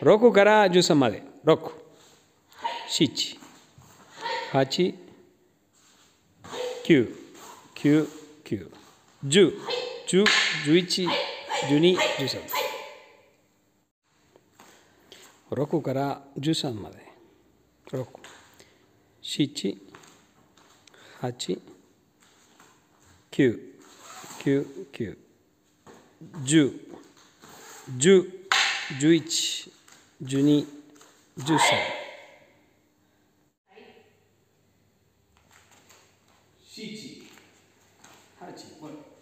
6から13まで。6、7、8、9、9、9、10、10、11、12、13。6から13まで。6、7、8、9、9、9、10、10、11、12、13。7、8、これ。